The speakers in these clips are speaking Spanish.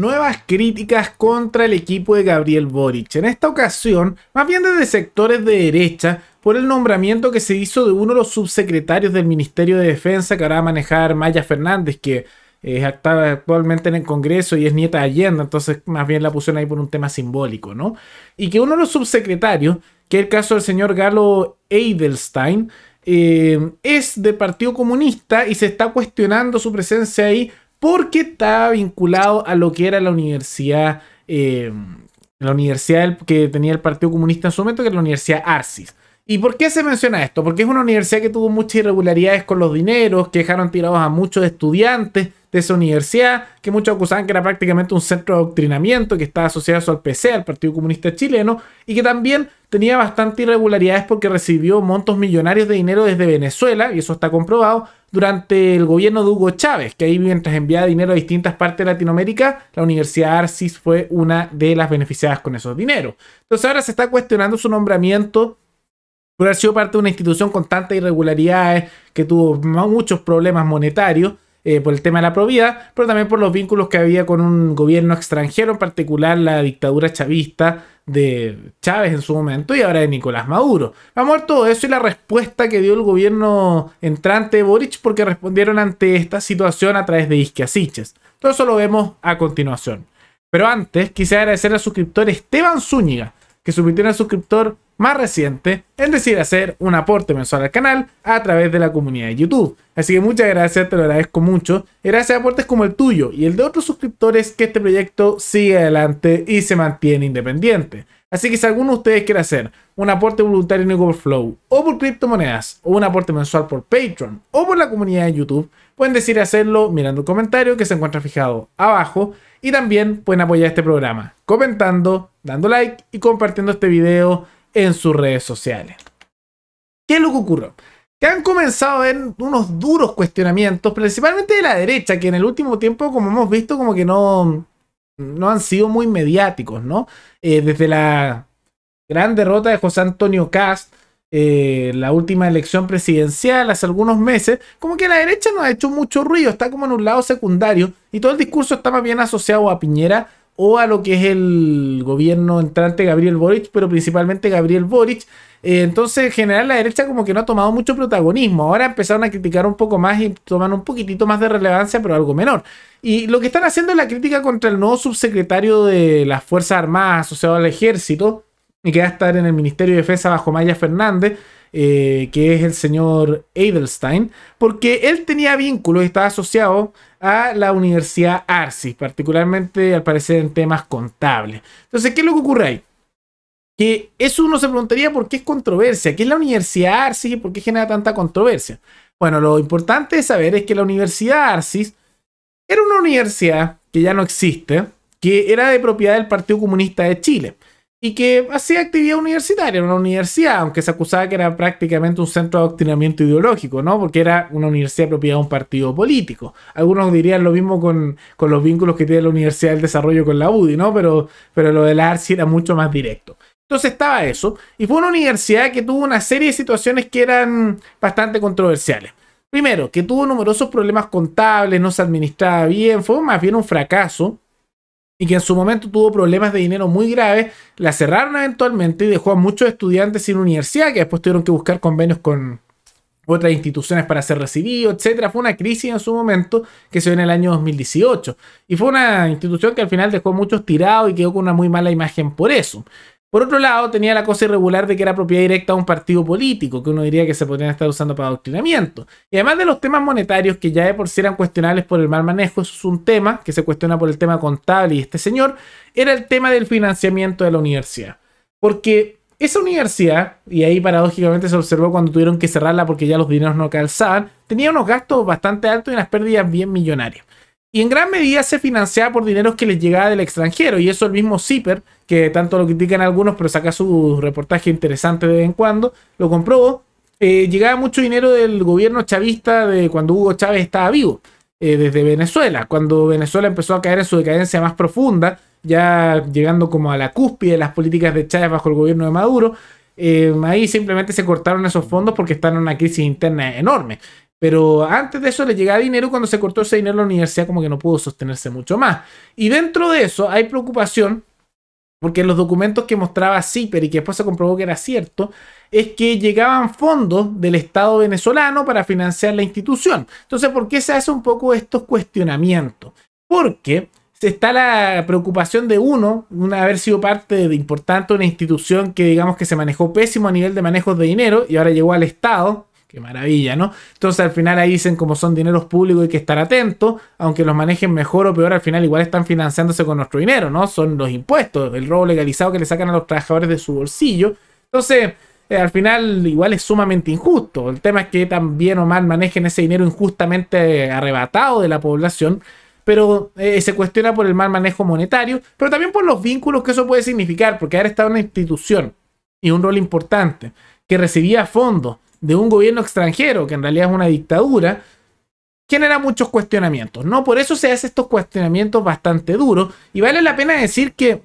nuevas críticas contra el equipo de Gabriel Boric. En esta ocasión, más bien desde sectores de derecha, por el nombramiento que se hizo de uno de los subsecretarios del Ministerio de Defensa que ahora va a manejar Maya Fernández, que es actualmente en el Congreso y es nieta de Allende, entonces más bien la pusieron ahí por un tema simbólico, ¿no? Y que uno de los subsecretarios, que es el caso del señor Galo Edelstein, eh, es de Partido Comunista y se está cuestionando su presencia ahí porque está vinculado a lo que era la universidad, eh, la universidad que tenía el Partido Comunista en su momento, que era la Universidad Arcis. ¿Y por qué se menciona esto? Porque es una universidad que tuvo muchas irregularidades con los dineros, que dejaron tirados a muchos estudiantes de esa universidad, que muchos acusaban que era prácticamente un centro de adoctrinamiento que estaba asociado al PC, al Partido Comunista Chileno, y que también tenía bastante irregularidades porque recibió montos millonarios de dinero desde Venezuela, y eso está comprobado, durante el gobierno de Hugo Chávez, que ahí mientras enviaba dinero a distintas partes de Latinoamérica, la Universidad Arcis fue una de las beneficiadas con esos dineros. Entonces ahora se está cuestionando su nombramiento por haber sido parte de una institución con tantas irregularidades, que tuvo muchos problemas monetarios eh, por el tema de la probidad, pero también por los vínculos que había con un gobierno extranjero, en particular la dictadura chavista de Chávez en su momento y ahora de Nicolás Maduro. Vamos a ver todo eso y la respuesta que dio el gobierno entrante de Boric porque respondieron ante esta situación a través de Isquiasiches. Todo eso lo vemos a continuación. Pero antes, quisiera agradecer al suscriptor Esteban Zúñiga, que su al suscriptor más reciente en decir hacer un aporte mensual al canal a través de la comunidad de YouTube. Así que muchas gracias, te lo agradezco mucho. gracias a aportes como el tuyo y el de otros suscriptores que este proyecto sigue adelante y se mantiene independiente. Así que si alguno de ustedes quiere hacer un aporte voluntario en Overflow o por criptomonedas o un aporte mensual por Patreon o por la comunidad de YouTube, pueden decir hacerlo mirando el comentario que se encuentra fijado abajo y también pueden apoyar este programa comentando, dando like y compartiendo este video en sus redes sociales. ¿Qué es lo que ocurre? Que han comenzado a ver unos duros cuestionamientos, principalmente de la derecha, que en el último tiempo, como hemos visto, como que no, no han sido muy mediáticos, ¿no? Eh, desde la gran derrota de José Antonio Cast, eh, la última elección presidencial hace algunos meses, como que la derecha no ha hecho mucho ruido, está como en un lado secundario y todo el discurso está más bien asociado a Piñera o a lo que es el gobierno entrante Gabriel Boric, pero principalmente Gabriel Boric. Eh, entonces, en general, la derecha como que no ha tomado mucho protagonismo. Ahora empezaron a criticar un poco más y toman un poquitito más de relevancia, pero algo menor. Y lo que están haciendo es la crítica contra el nuevo subsecretario de las Fuerzas Armadas asociado al ejército, y que va a estar en el Ministerio de Defensa bajo Maya Fernández, eh, que es el señor Edelstein, porque él tenía vínculos y estaba asociado a la Universidad Arcis, particularmente al parecer en temas contables. Entonces, ¿qué es lo que ocurre ahí? Que eso uno se preguntaría por qué es controversia, qué es la Universidad Arcis y por qué genera tanta controversia. Bueno, lo importante de saber es que la Universidad Arcis era una universidad que ya no existe, que era de propiedad del Partido Comunista de Chile y que hacía actividad universitaria, en una universidad, aunque se acusaba que era prácticamente un centro de adoctrinamiento ideológico, ¿no? Porque era una universidad propiedad de un partido político. Algunos dirían lo mismo con, los vínculos que tiene la Universidad del Desarrollo con la UDI, ¿no? Pero, pero lo de la ARSI era mucho más directo. Entonces estaba eso, y fue una universidad que tuvo una serie de situaciones que eran bastante controversiales. Primero, que tuvo numerosos problemas contables, no se administraba bien, fue más bien un fracaso y que en su momento tuvo problemas de dinero muy graves, la cerraron eventualmente y dejó a muchos estudiantes sin universidad, que después tuvieron que buscar convenios con otras instituciones para ser recibidos, etc. Fue una crisis en su momento que se dio en el año 2018. Y fue una institución que al final dejó a muchos tirados y quedó con una muy mala imagen por eso. Por otro lado, tenía la cosa irregular de que era propiedad directa de un partido político, que uno diría que se podrían estar usando para adoctrinamiento. Y además de los temas monetarios, que ya de por sí eran cuestionables por el mal manejo, eso es un tema que se cuestiona por el tema contable y este señor, era el tema del financiamiento de la universidad. Porque esa universidad, y ahí paradójicamente se observó cuando tuvieron que cerrarla porque ya los dineros no calzaban, tenía unos gastos bastante altos y unas pérdidas bien millonarias. Y en gran medida se financiaba por dineros que les llegaba del extranjero. Y eso el mismo Zipper, que tanto lo critican algunos, pero saca su reportaje interesante de vez en cuando, lo comprobó. Eh, llegaba mucho dinero del gobierno chavista de cuando Hugo Chávez estaba vivo, eh, desde Venezuela. Cuando Venezuela empezó a caer en su decadencia más profunda, ya llegando como a la cúspide de las políticas de Chávez bajo el gobierno de Maduro. Eh, ahí simplemente se cortaron esos fondos porque están en una crisis interna enorme. Pero antes de eso le llegaba dinero cuando se cortó ese dinero la universidad como que no pudo sostenerse mucho más. Y dentro de eso hay preocupación porque los documentos que mostraba CIPER y que después se comprobó que era cierto, es que llegaban fondos del Estado venezolano para financiar la institución. Entonces, ¿por qué se hace un poco estos cuestionamientos? Porque está la preocupación de uno, una haber sido parte de importante una institución que digamos que se manejó pésimo a nivel de manejos de dinero y ahora llegó al Estado, Qué maravilla, ¿no? Entonces al final ahí dicen como son dineros públicos hay que estar atentos, aunque los manejen mejor o peor, al final igual están financiándose con nuestro dinero, ¿no? Son los impuestos, el robo legalizado que le sacan a los trabajadores de su bolsillo. Entonces, eh, al final igual es sumamente injusto. El tema es que tan bien o mal manejen ese dinero injustamente arrebatado de la población, pero eh, se cuestiona por el mal manejo monetario, pero también por los vínculos que eso puede significar, porque haber estado una institución y un rol importante que recibía fondos de un gobierno extranjero, que en realidad es una dictadura, genera muchos cuestionamientos, ¿no? Por eso se hacen estos cuestionamientos bastante duros y vale la pena decir que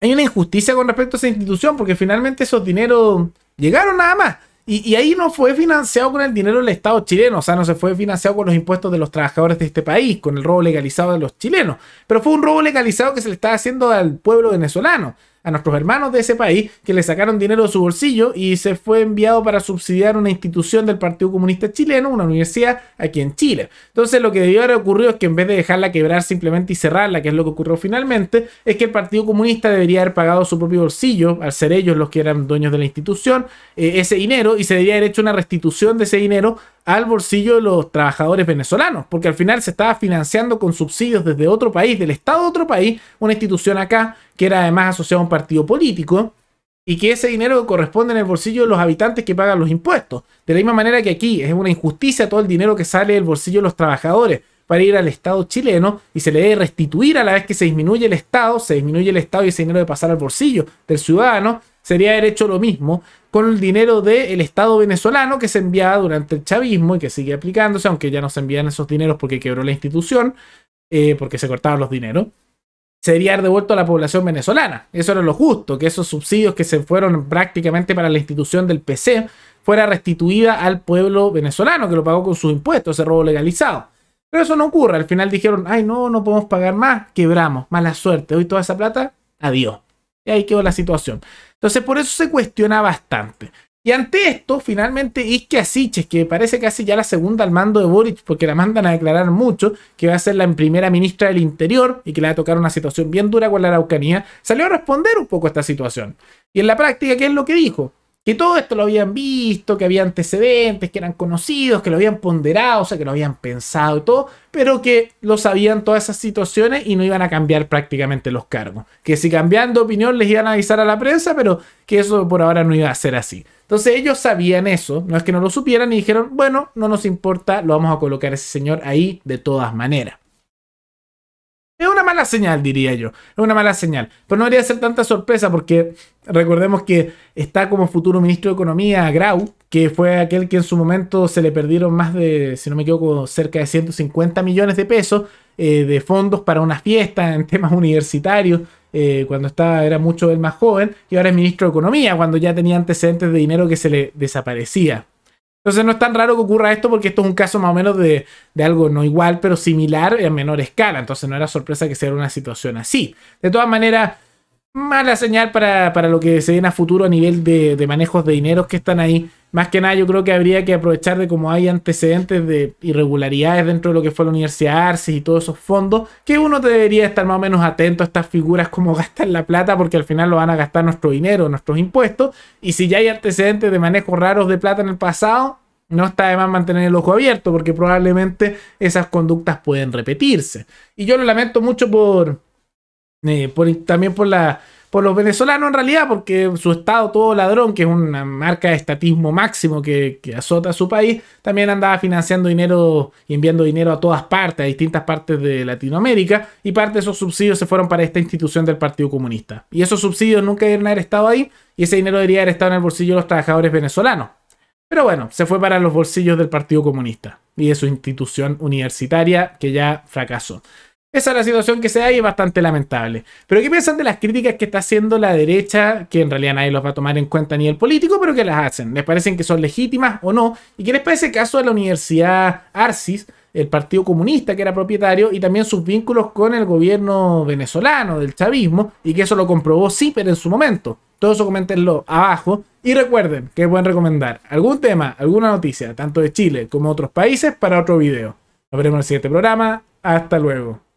hay una injusticia con respecto a esa institución porque finalmente esos dineros llegaron nada más. Y, ahí no fue financiado con el dinero del Estado chileno, o sea, no se fue financiado con los impuestos de los trabajadores de este país, con el robo legalizado de los chilenos, pero fue un robo legalizado que se le estaba haciendo al pueblo venezolano a nuestros hermanos de ese país que le sacaron dinero de su bolsillo y se fue enviado para subsidiar una institución del Partido Comunista Chileno, una universidad aquí en Chile. Entonces lo que debió haber ocurrido es que en vez de dejarla quebrar simplemente y cerrarla, que es lo que ocurrió finalmente, es que el Partido Comunista debería haber pagado su propio bolsillo, al ser ellos los que eran dueños de la institución, eh, ese dinero y se debería haber hecho una restitución de ese dinero al bolsillo de los trabajadores venezolanos, porque al final se estaba financiando con subsidios desde otro país, del Estado de otro país, una institución acá que era además asociada a un partido político y que ese dinero corresponde en el bolsillo de los habitantes que pagan los impuestos. De la misma manera que aquí es una injusticia todo el dinero que sale del bolsillo de los trabajadores para ir al Estado chileno y se le debe restituir a la vez que se disminuye el Estado, se disminuye el Estado y ese dinero de pasar al bolsillo del ciudadano, sería haber hecho lo mismo con el dinero del Estado venezolano que se enviaba durante el chavismo y que sigue aplicándose, aunque ya no se envían esos dineros porque quebró la institución, eh, porque se cortaban los dineros. Sería devuelto a la población venezolana. Eso era lo justo, que esos subsidios que se fueron prácticamente para la institución del PC fuera restituida al pueblo venezolano que lo pagó con sus impuestos, ese robo legalizado. Pero eso no ocurre. Al final dijeron, ay, no, no podemos pagar más, quebramos, mala suerte. Hoy toda esa plata, adiós. Y ahí quedó la situación. Entonces, por eso se cuestiona bastante. Y ante esto, finalmente, Isque Asiches, que parece casi ya la segunda al mando de Boric, porque la mandan a declarar mucho, que va a ser la primera ministra del Interior y que le va a tocar una situación bien dura con la Araucanía, salió a responder un poco a esta situación. Y en la práctica, ¿qué es lo que dijo? Que todo esto lo habían visto, que había antecedentes, que eran conocidos, que lo habían ponderado, o sea, que lo habían pensado y todo, pero que lo sabían todas esas situaciones y no iban a cambiar prácticamente los cargos. Que si cambiaban de opinión les iban a avisar a la prensa, pero que eso por ahora no iba a ser así. Entonces ellos sabían eso, no es que no lo supieran y dijeron, bueno, no nos importa, lo vamos a colocar a ese señor ahí de todas maneras. Mala señal, diría yo. Es una mala señal. Pero no debería ser tanta sorpresa porque recordemos que está como futuro ministro de Economía Grau, que fue aquel que en su momento se le perdieron más de, si no me equivoco, cerca de 150 millones de pesos eh, de fondos para una fiesta en temas universitarios. Eh, cuando estaba, era mucho el más joven, y ahora es ministro de Economía, cuando ya tenía antecedentes de dinero que se le desaparecía. Entonces no es tan raro que ocurra esto porque esto es un caso más o menos de, algo no igual, pero similar en menor escala. Entonces no era sorpresa que sea una situación así. De todas maneras, mala señal para, lo que se viene a futuro a nivel de, manejos de dineros que están ahí. Más que nada, yo creo que habría que aprovechar de cómo hay antecedentes de irregularidades dentro de lo que fue la Universidad Arces y todos esos fondos, que uno debería estar más o menos atento a estas figuras, cómo gastan la plata, porque al final lo van a gastar nuestro dinero, nuestros impuestos. Y si ya hay antecedentes de manejos raros de plata en el pasado, no está de más mantener el ojo abierto, porque probablemente esas conductas pueden repetirse. Y yo lo lamento mucho por, eh, también por por los venezolanos en realidad, porque su Estado todo ladrón, que es una marca de estatismo máximo que, azota a su país, también andaba financiando dinero y enviando dinero a todas partes, a distintas partes de Latinoamérica, y parte de esos subsidios se fueron para esta institución del Partido Comunista. Y esos subsidios nunca deberían haber estado ahí, y ese dinero debería haber estado en el bolsillo de los trabajadores venezolanos. Pero bueno, se fue para los bolsillos del Partido Comunista y de su institución universitaria que ya fracasó. Esa es la situación que se da y es bastante lamentable. Pero ¿qué piensan de las críticas que está haciendo la derecha, que en realidad nadie los va a tomar en cuenta ni el político, pero que las hacen? ¿Les parecen que son legítimas o no? ¿Y qué les parece el caso de la Universidad Arcis, el Partido Comunista que era propietario, y también sus vínculos con el gobierno venezolano, del chavismo, y que eso lo comprobó pero en su momento? Todo eso coméntenlo abajo. Y recuerden que pueden recomendar algún tema, alguna noticia, tanto de Chile como otros países, para otro video. Nos veremos en el siguiente programa. Hasta luego.